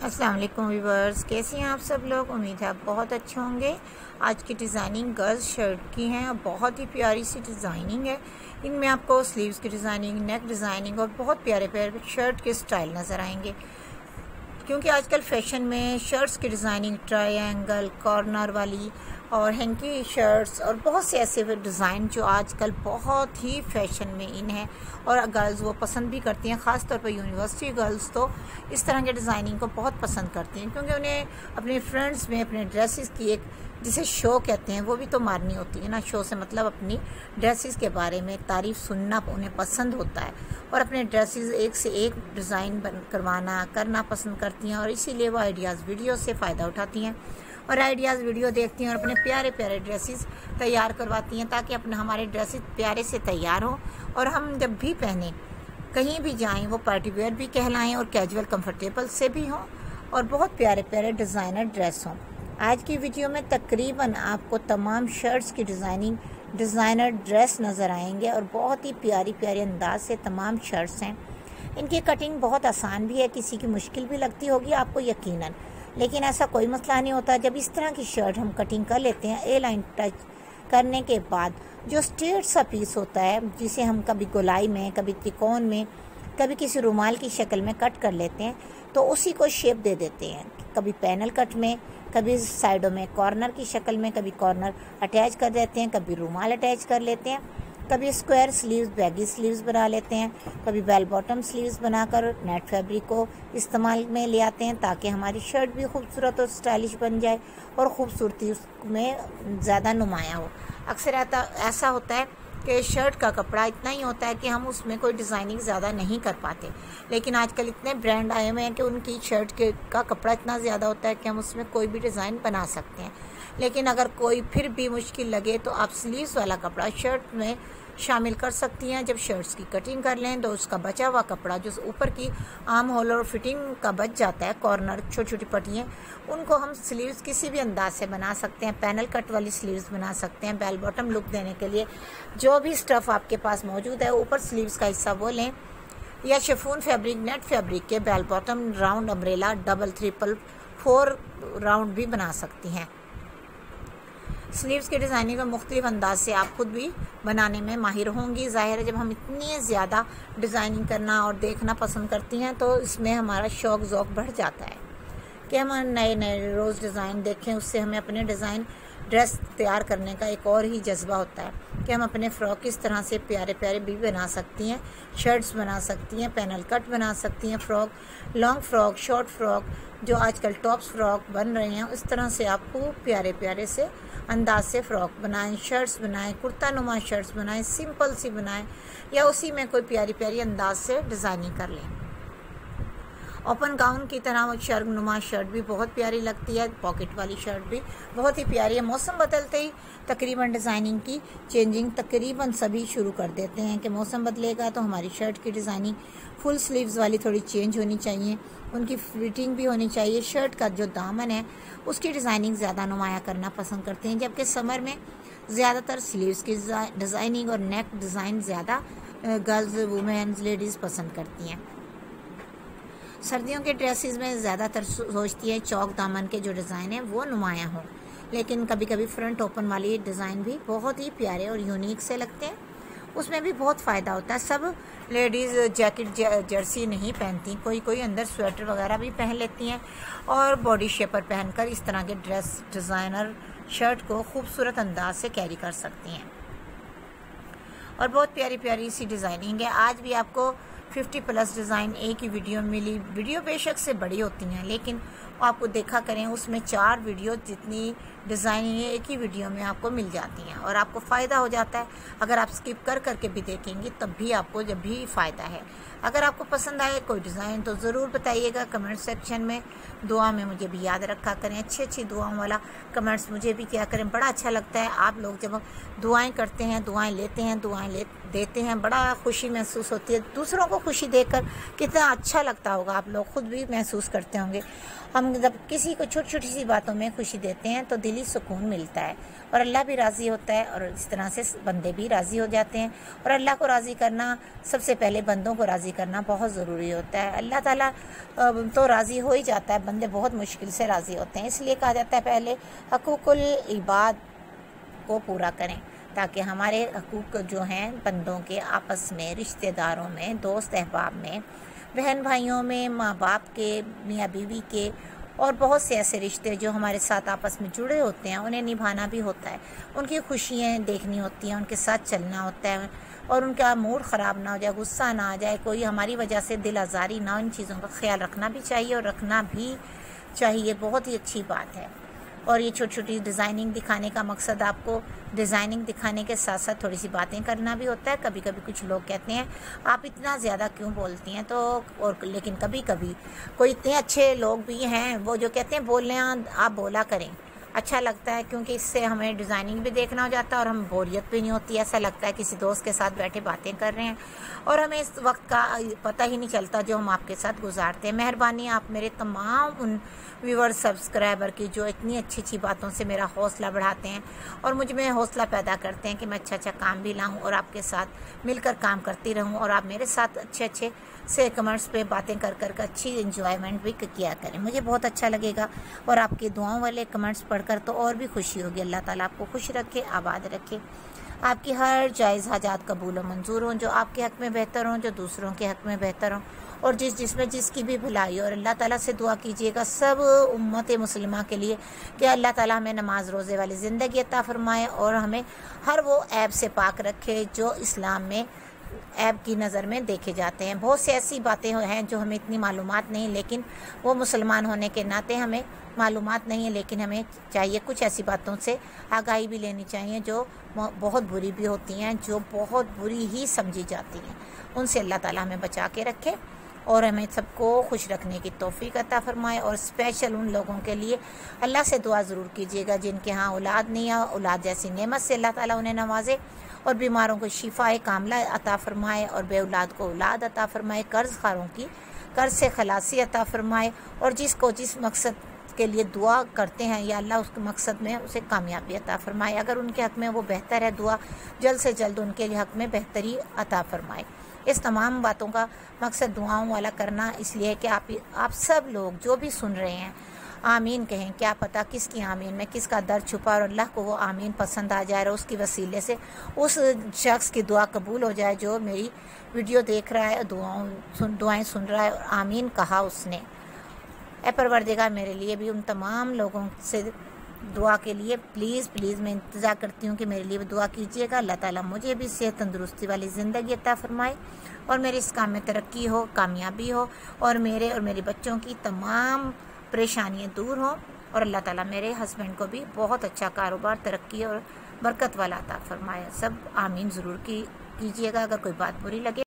अस्सलाम वालेकुम व्यूवर्स कैसे हैं आप सब लोग? उम्मीद है आप बहुत अच्छे होंगे। आज की डिज़ाइनिंग गर्ल्स शर्ट की हैं और बहुत ही प्यारी सी डिज़ाइनिंग है। इनमें आपको स्लीव्स की डिज़ाइनिंग नेक डिज़ाइनिंग और बहुत प्यारे प्यारे शर्ट के स्टाइल नज़र आएँगे। क्योंकि आजकल फ़ैशन में शर्ट्स की डिज़ाइनिंग ट्रायंगल कॉर्नर वाली और हैंकी शर्ट्स और बहुत से ऐसे डिज़ाइन जो आजकल बहुत ही फ़ैशन में इन हैं। और गर्ल्स वो पसंद भी करती हैं ख़ास तौर पर यूनिवर्सिटी गर्ल्स तो इस तरह के डिज़ाइनिंग को बहुत पसंद करती हैं, क्योंकि उन्हें अपने फ्रेंड्स में अपने ड्रेसेस की एक जिसे शो कहते हैं वो भी तो मारनी होती है ना। शो से मतलब अपनी ड्रेसेस के बारे में तारीफ़ सुनना उन्हें पसंद होता है और अपने ड्रेसेस एक से एक डिज़ाइन करवाना, करना पसंद करती हैं और इसीलिए वो आइडियाज़ वीडियो से फ़ायदा उठाती हैं। और आइडियाज़, वीडियो देखती हैं और अपने प्यारे प्यारे ड्रेसेस तैयार करवाती हैं ताकि अपने हमारे ड्रेसेस प्यारे से तैयार हों और हम जब भी पहने, कहीं भी जाएँ, वो पार्टी वेयर भी कहलाएँ और कैजुअल, कंफर्टेबल से भी हों और बहुत प्यारे प्यारे डिज़ाइनर ड्रेस हों। आज की वीडियो में तकरीबन आपको तमाम शर्ट्स की डिज़ाइनिंग, डिज़ाइनर ड्रेस नज़र आएँगे और बहुत ही प्यारी प्यारी अंदाज से तमाम शर्ट्स हैं। इनकी कटिंग बहुत आसान भी है, किसी की मुश्किल भी लगती होगी, आपको यकीनन लेकिन ऐसा कोई मसला नहीं होता। जब इस तरह की शर्ट हम कटिंग कर लेते हैं ए लाइन टच करने के बाद जो स्ट्रेट सा पीस होता है, जिसे हम कभी गोलाई में, कभी त्रिकोण में, कभी किसी रुमाल की शक्ल में कट कर लेते हैं तो उसी को शेप दे देते हैं। कभी पैनल कट में, कभी साइडों में कॉर्नर की शक्ल में, कभी कॉर्नर अटैच कर देते हैं, कभी रुमाल अटैच कर लेते हैं। कभी स्क्वायर स्लीव्स बैगी स्लीव्स बना लेते हैं, कभी बेल बॉटम स्लीव्स बनाकर नेट फैब्रिक को इस्तेमाल में ले आते हैं ताकि हमारी शर्ट भी खूबसूरत और स्टाइलिश बन जाए और ख़ूबसूरती उसमें ज़्यादा नुमाया हो। अक्सर ऐसा होता है कि शर्ट का कपड़ा इतना ही होता है कि हम उसमें कोई डिज़ाइनिंग ज़्यादा नहीं कर पाते। लेकिन आजकल इतने ब्रांड आए हुए हैं कि उनकी शर्ट के, का कपड़ा इतना ज़्यादा होता है कि हम उसमें कोई भी डिज़ाइन बना सकते हैं। लेकिन अगर कोई फिर भी मुश्किल लगे तो आप स्लीव्स वाला कपड़ा शर्ट में शामिल कर सकती हैं। जब शर्ट्स की कटिंग कर लें तो उसका बचा हुआ कपड़ा जो ऊपर की आम होल और फिटिंग का बच जाता है कॉर्नर छोटी छोटी पट्टियाँ, उनको हम स्लीव्स किसी भी अंदाज से बना सकते हैं। पैनल कट वाली स्लीव्स बना सकते हैं बेल बॉटम लुक देने के लिए। जो भी स्टफ़ आपके पास मौजूद है, ऊपर स्लीव्स का हिस्सा वो लें। या शेफून फैब्रिक नेट फैब्रिक के bell bottom round umbrella double triple four round भी बना सकती हैं। स्लीव्स के डिज़ाइनिंग में मुख्तलिफ़ अंदाज से आप खुद भी बनाने में माहिर होंगी। ज़ाहिर है, जब हम इतनी ज़्यादा डिज़ाइनिंग करना और देखना पसंद करती हैं तो इसमें हमारा शौक़, ज़ौक बढ़ जाता है कि हम नए नए रोज़ डिज़ाइन देखें। उससे हमें अपने डिज़ाइन ड्रेस तैयार करने का एक और ही जज्बा होता है कि हम अपने फ़्रॉक किस तरह से प्यारे प्यारे भी बना सकती हैं शर्ट्स बना सकती हैं पैनल कट बना सकती हैं frock long frock short frock जो आजकल टॉप्स फ्रॉक बन रहे हैं, उस तरह से आप खूब प्यारे प्यारे से अंदाज से फ़्रॉक बनाएँ, शर्ट्स बनाएँ कुर्ता नुमा शर्ट्स बनाएँ, सिंपल सी बनाएँ या उसी में कोई प्यारी प्यारी अंदाज से डिज़ाइनिंग कर लें। ओपन गाउन की तरह वो शर्ग नुमा शर्ट भी बहुत प्यारी लगती है, पॉकेट वाली शर्ट भी बहुत ही प्यारी है। मौसम बदलते ही तकरीबन डिज़ाइनिंग की चेंजिंग तकरीबन सभी शुरू कर देते हैं कि मौसम बदलेगा तो हमारी शर्ट की डिज़ाइनिंग फुल स्लीव्स वाली थोड़ी चेंज होनी चाहिए, उनकी फिटिंग भी होनी चाहिए। शर्ट का जो दामन है, उसकी डिज़ाइनिंग ज़्यादा नुमाया करना पसंद करते हैं, जबकि समर में ज़्यादातर स्लीव्स की डिज़ाइनिंग और नेक डिज़ाइन ज़्यादा गर्ल्स वुमेन्स लेडीज़ पसंद करती हैं। सर्दियों के ड्रेसेस में ज़्यादातर सोचती है चौक दामन के जो डिज़ाइन है, वो नुमाया हो। लेकिन कभी कभी फ्रंट ओपन वाली डिज़ाइन भी बहुत ही प्यारे और यूनिक से लगते हैं। उसमें भी बहुत फ़ायदा होता है। सब लेडीज़ जैकेट जर्सी नहीं पहनती। कोई कोई अंदर स्वेटर वगैरह भी पहन लेती हैं और बॉडी शेपर पहनकर इस तरह के ड्रेस डिज़ाइनर शर्ट को खूबसूरत अंदाज से कैरी कर सकती हैं। और बहुत प्यारी प्यारी सी डिज़ाइनिंग है। आज भी आपको 50 प्लस डिज़ाइन एक ही वीडियो मिली। वीडियो बेशक से बड़ी होती हैं लेकिन आपको देखा करें, उसमें चार वीडियो जितनी डिज़ाइनिंग एक ही वीडियो में आपको मिल जाती हैं और आपको फ़ायदा हो जाता है। अगर आप स्किप कर करके भी देखेंगे, तब भी आपको जब भी फ़ायदा है। अगर आपको पसंद आए कोई डिज़ाइन तो ज़रूर बताइएगा कमेंट सेक्शन में। दुआ में मुझे भी याद रखा करें। अच्छी अच्छी दुआओं वाला कमेंट्स मुझे भी किया करें। बड़ा अच्छा लगता है। आप लोग जब दुआएँ करते हैं, दुआएँ लेते हैं, दुआएँ ले, देते हैं, बड़ा खुशी महसूस होती है। दूसरों को खुशी देकर कितना अच्छा लगता होगा। आप लोग खुद भी महसूस करते होंगे। हम जब किसी को छोटी छोटी सी बातों में खुशी देते हैं तो दिली सुकून मिलता है। और अल्लाह भी राज़ी होता है और इस तरह से बंदे भी राज़ी हो जाते हैं। और अल्लाह को राज़ी करना, सबसे पहले बंदों को राज़ी करना बहुत ज़रूरी होता है। अल्लाह ताला तो राज़ी हो ही जाता है। बंदे बहुत मुश्किल से राज़ी होते हैं। इसलिए कहा जाता है पहले, हकूकुल इबाद को पूरा करें, ताकि हमारे हकूक जो हैं, बंदों के आपस में, रिश्तेदारों में, दोस्त अहबाब में, बहन भाइयों में, माँ बाप के, मियाँ बीवी के और बहुत से ऐसे रिश्ते जो हमारे साथ आपस में जुड़े होते हैं, उन्हें निभाना भी होता है। उनकी खुशियाँ देखनी होती हैं, उनके साथ चलना होता है और उनका मूड ख़राब ना हो जाए, गुस्सा ना आ जाए, कोई हमारी वजह से दिल आज़ारी ना इन चीज़ों का ख्याल रखना भी चाहिए और रखना भी चाहिए। बहुत ही अच्छी बात है। और ये छोटी छोटी डिज़ाइनिंग दिखाने का मकसद आपको डिज़ाइनिंग दिखाने के साथ साथ थोड़ी सी बातें करना भी होता है। कभी कभी कुछ लोग कहते हैं, आप इतना ज़्यादा क्यों बोलती हैं? तो और लेकिन कभी कभी कोई इतने अच्छे लोग भी हैं, वो जो कहते हैं, बोल रहे आप बोला करें। अच्छा लगता है क्योंकि इससे हमें डिज़ाइनिंग भी देखना हो जाता है और हम बोरियत भी नहीं होती। ऐसा लगता है किसी दोस्त के साथ बैठे बातें कर रहे हैं। और हमें इस वक्त का पता ही नहीं चलता जो हम आपके साथ गुजारते हैं। मेहरबानी आप मेरे तमाम उन व्यूवर सब्सक्राइबर की जो इतनी अच्छी अच्छी बातों से मेरा हौसला बढ़ाते हैं और मुझमें हौसला पैदा करते हैं कि मैं अच्छा अच्छा काम भी लाऊँ और आपके साथ मिलकर काम करती रहूँ और आप मेरे साथ अच्छे अच्छे से कमेंट्स पे बातें कर कर अच्छी इन्जॉयमेंट भी किया करें। मुझे बहुत अच्छा लगेगा और आपकी दुआओं वाले कमेंट्स पढ़कर तो और भी खुशी होगी। अल्लाह ताला आपको खुश रखे, आबाद रखे। आपकी हर जायज़ हाजात कबूल व मंजूर हों, जो आपके हक़ में बेहतर हों, जो दूसरों के हक़ में बेहतर हों। और जिस जिसमें जिसकी भी भलाई हो, और अल्लाह ताला से दुआ कीजिएगा सब उम्मत मुसलिमा के लिए कि अल्लाह ताला हमें नमाज़ रोज़े वाली ज़िंदगी अता फ़रमाए और हमें हर वो ऐब से पाक रखे जो इस्लाम में ऐब की नज़र में देखे जाते हैं। बहुत सी ऐसी बातें हैं जो हमें इतनी मालूम नहीं, लेकिन वो मुसलमान होने के नाते हमें मालूम नहीं है, लेकिन हमें चाहिए कुछ ऐसी बातों से आगाही भी लेनी चाहिए जो बहुत बुरी भी होती हैं, जो बहुत बुरी ही समझी जाती हैं। उनसे अल्लाह ताला हमें बचा के रखे और हमें सबको खुश रखने की तोफ़ी अता फ़रमाए और स्पेशल उन लोगों के लिए अल्लाह से दुआ ज़रूर कीजिएगा जिनके यहाँ औलाद नहीं है, औलाद जैसी नेमत से अल्लाह ताला उन्हें नवाजे। और बीमारों को शिफाए कामला अता फ़रमाए और बे औलाद को औलाद अता फ़रमाए कर्ज़ खारों की कर्ज से खलासी अता फ़रमाए और जिसको जिस मकसद के लिए दुआ करते हैं, या अल्लाह उसके मकसद में उसे कामयाबी अता फ़रमाए। अगर उनके हक़ में वो बेहतर है, दुआ जल्द से जल्द उनके हक़ में बेहतरी अता फ़रमाए। इस तमाम बातों का मकसद दुआओं वाला करना इसलिए कि आप आप सब लोग जो भी सुन रहे हैं आमीन कहें। क्या पता किसकी आमीन में किसका दर्द छुपा और अल्लाह को वो आमीन पसंद आ जाए और उसकी वसीले से उस शख्स की दुआ कबूल हो जाए जो मेरी वीडियो देख रहा है, दुआओं, सुन, दुआएँ सुन रहा है और आमीन कहा उसने। ए परवरदिगा मेरे लिए भी उन तमाम लोगों से दुआ के लिए प्लीज़ प्लीज़ मैं इंतज़ार करती हूँ कि मेरे लिए दुआ कीजिएगा। अल्लाह ताला मुझे भी सेहत तंदुरुस्ती वाली ज़िंदगी अता फरमाए और मेरे इस काम में तरक्की हो, कामयाबी हो और मेरे और मेरे बच्चों की तमाम परेशानियाँ दूर हों और अल्लाह ताला मेरे हस्बैंड को भी बहुत अच्छा कारोबार, तरक्की और बरकत वाला अता फरमाया सब आमीन ज़रूर की कीजिएगा, अगर कोई बात बुरी लगे।